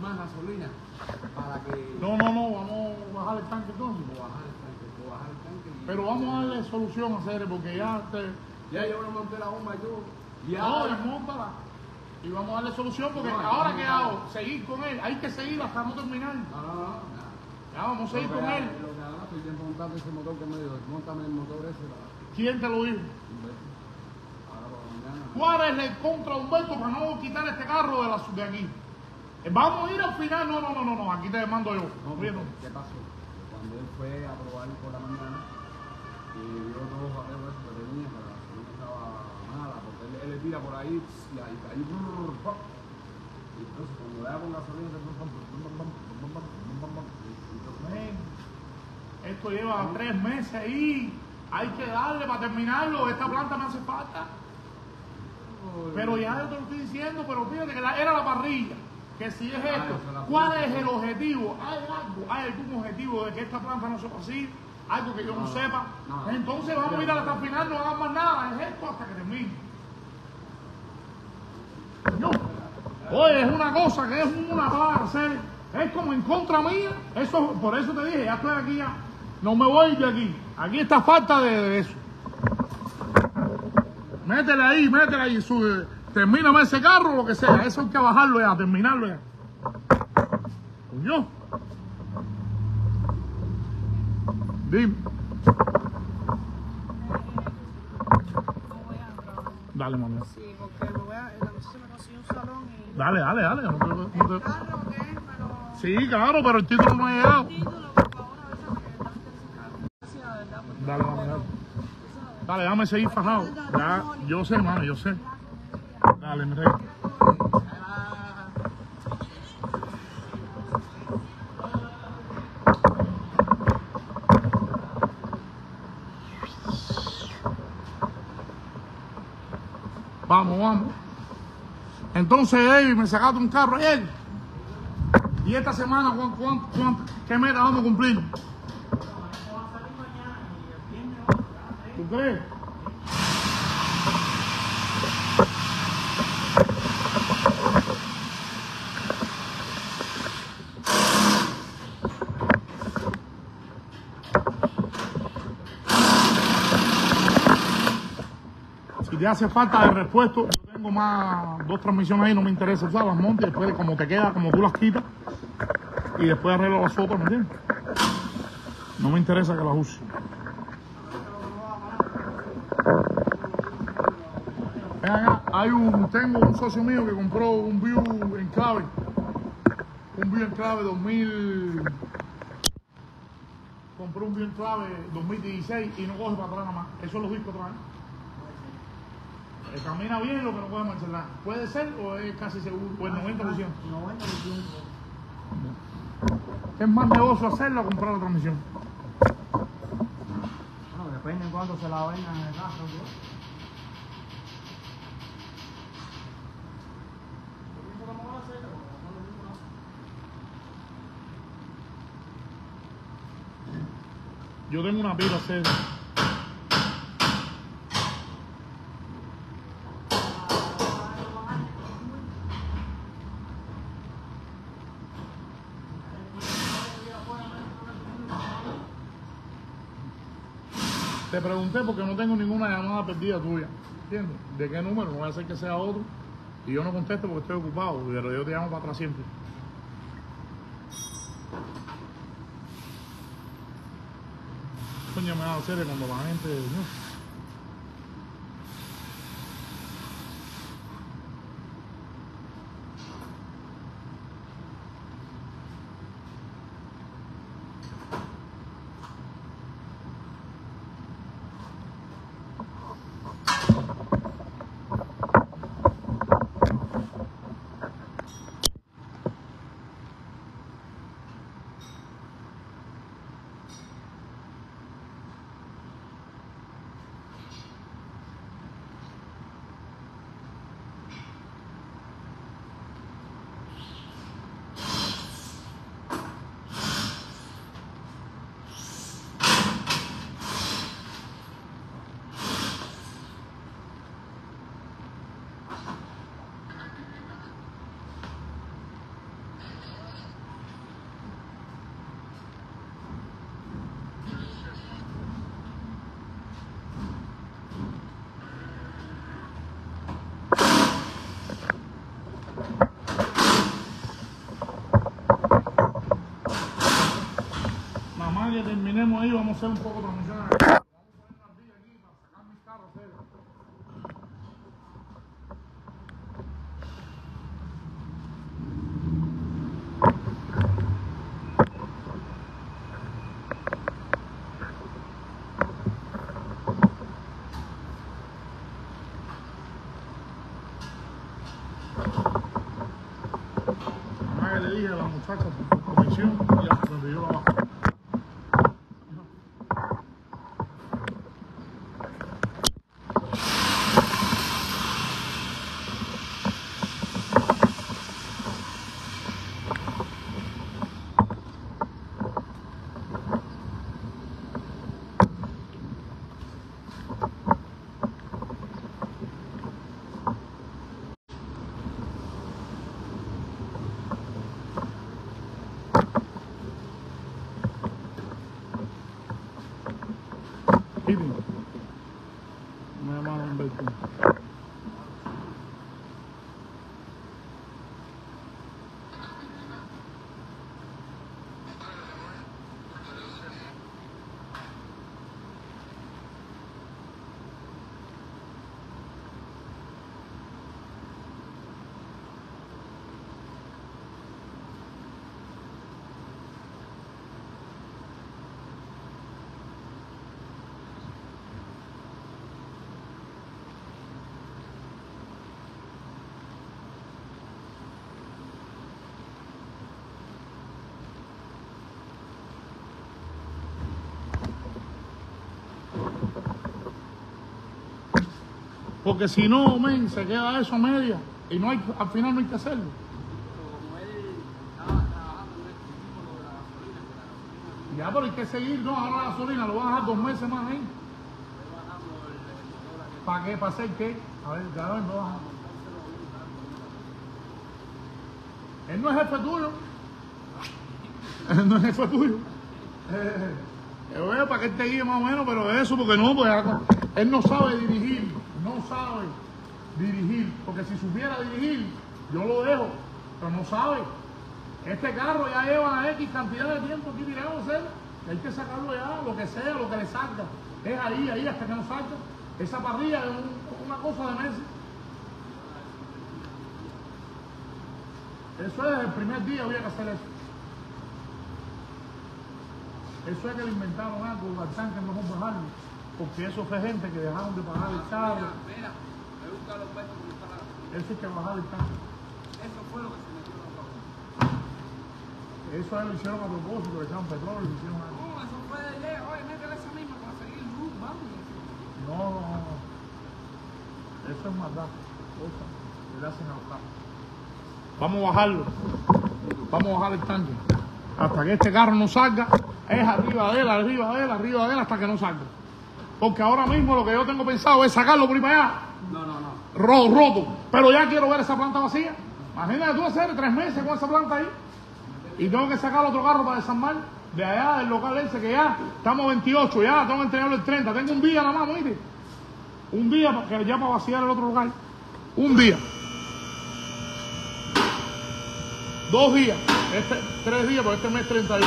más gasolina para que No, no, no, vamos a bajar el tanque entonces. o bajar el tanque, o bajar el tanque y- Pero vamos a darle solución a hacer porque ya te. Ya yo no monté la bomba yo. Y No, ahora, desmóntala. Y vamos a darle solución porque No, ahora no, que no. hago, seguir con él. Hay que seguir hasta no terminar. no, no, no. Ya vamos a seguir con él. Lo que estoy ese motor que me dijo, montame el motor ese para ¿Quién te lo dijo? Humberto. Ahora por la mañana. ¿Cuál es el contra Humberto para no quitar este carro de, la, de aquí? Vamos a ir al final. No, no, no, no, no. Aquí te mando yo. No, ¿Qué pasó? Cuando él fue a probar por la mañana y vio todos los arreglos que tenía, pero no estaba nada, porque él, le tira por ahí y ahí, ahí y entonces cuando le da con gasolina, se Esto lleva tres meses ahí. Hay que darle para terminarlo. Esta planta me hace falta. Pero ya te lo estoy diciendo, pero fíjate que era la parrilla. Que si es esto, eso la ¿cuál es el objetivo? ¿Hay algo? ¿Hay algún objetivo de que esta planta no sepa así? Algo que yo no, No, sepa. no. Entonces vamos a ir hasta el final, no hagan más nada. Es esto hasta que termine. No. Oye, es una cosa que es una plaga hacer. Es como en contra mía. Eso, por eso te dije, ya estoy aquí ya. No me voy de aquí. Aquí está falta de, de eso. Métele ahí, métele ahí. Sube. Termíname ese carro, lo que sea. Eso hay que bajarlo ya, terminarlo ya. Coño. Dime. Dale, Manuel. Sí, porque me voy a, la muchacha me consiguió un salón y... Dale, dale, dale. no te- no ¿El te- carro qué? Lo... Sí, claro, pero el título no ha llegado. Título, por favor, avísame porque- Dale, vamos, dale. Dale, déjame seguir fajado. Ya, yo sé, mano, yo sé. Vamos, vamos. Entonces, David, me sacaste un carro ayer. Y esta semana, ¿cuán, cuán, cuán- qué meta vamos a cumplir? ¿Tú crees? Si te hace falta de repuesto, yo tengo más dos transmisiones ahí, no me interesa usar las montes, después de como te queda, como tú las quitas, y después arreglo las otras, ¿me entiendes? No me interesa que las use. Acá, hay un, tengo un socio mío que compró un View en clave, un View en clave 2000, compró un View en clave 2016 y no coge para atrás nada más, eso los discos atrás. Eh, Camina bien lo que no puede marchar. ¿Puede ser o es casi seguro? El 90%. 90%. Es más negocio hacerla o comprar la transmisión. Bueno, depende en cuánto se la vendan en el. ¿no? Yo tengo una pila hacer. Te pregunté porque no tengo ninguna llamada perdida tuya. ¿Entiendes? ¿De qué número? No voy a hacer que sea otro. Y yo no contesto porque estoy ocupado, pero yo te llamo para atrás siempre. Coño, me serio cuando la gente. ¿No? Vamos a hacer un poco de transmisión. Vamos a poner una vía aquí para sacar mis carros. ¿sí? Nada que le dije a la muchacha por comisión, ya donde yo la bajo. Pidi. Me llamaron Humberto. Porque si no, men, se queda eso a media. Y no hay, al final no hay que hacerlo. Ya, pero hay que seguir. No, ahora la gasolina lo van a dejar dos meses más ahí. ¿Para qué? ¿Para hacer qué? A ver, ya no baja. Él no es jefe tuyo. Él no es jefe tuyo. Eh, veo para que él te guíe más o menos, pero eso, porque no, pues él no sabe dirigir, no sabe dirigir, porque si supiera dirigir, yo lo dejo, pero no sabe. Este carro ya lleva X cantidad de tiempo aquí tirado. Y hay que sacarlo ya, lo que sea, lo que le salga. Es ahí, ahí, hasta que no salga. Esa parrilla es un- una cosa de meses. Eso es el primer día había que hacer eso. Eso es que le inventaron algo al tanque no bajarlo. Porque eso fue gente que dejaron de pagar el carro. Mira, me busca los pesos como está la. Eso hay que bajar el tanque. Eso fue lo que se metió en la. Eso ellos lo hicieron a propósito, le echaron petróleo, le hicieron algo. No, eso fue de ayer. Oye, métele esa misma para seguir el luz, vamos. No, no, no, no. Eso es maldad. Cosa que le hacen a los carros. Vamos a bajarlo. Vamos a bajar el tanque. Hasta que este carro no salga, es arriba de él, arriba de él, arriba de él, hasta que no salga. Porque ahora mismo lo que yo tengo pensado es sacarlo por ahí para allá, No, no, no. roto, roto. Pero ya quiero ver esa planta vacía. Imagínate tú hacer tres meses con esa planta ahí. Y tengo que sacar otro carro para desarmar de allá del local ese que ya estamos 28, ya tengo que entregarlo el 30. Tengo un día nada más, ¿oíste? Un día pa- que ya para vaciar el otro local. Un día. Dos días. Este, tres días, porque este mes 31.